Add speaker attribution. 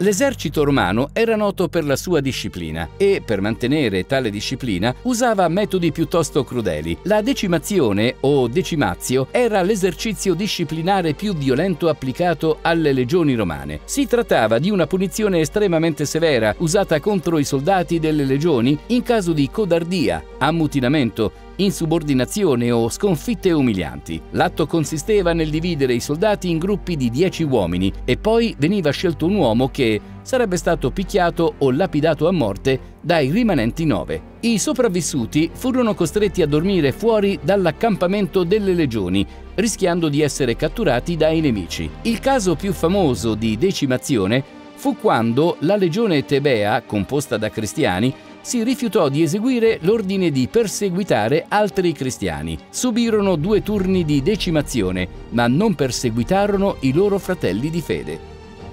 Speaker 1: L'esercito romano era noto per la sua disciplina e, per mantenere tale disciplina, usava metodi piuttosto crudeli. La decimazione o decimazio era l'esercizio disciplinare più violento applicato alle legioni romane. Si trattava di una punizione estremamente severa usata contro i soldati delle legioni in caso di codardia, ammutinamento, insubordinazione o sconfitte umilianti. L'atto consisteva nel dividere i soldati in gruppi di dieci uomini e poi veniva scelto un uomo che sarebbe stato picchiato o lapidato a morte dai rimanenti nove. I sopravvissuti furono costretti a dormire fuori dall'accampamento delle legioni, rischiando di essere catturati dai nemici. Il caso più famoso di decimazione fu quando la legione tebea, composta da cristiani, si rifiutò di eseguire l'ordine di perseguitare altri cristiani. Subirono due turni di decimazione, ma non perseguitarono i loro fratelli di fede.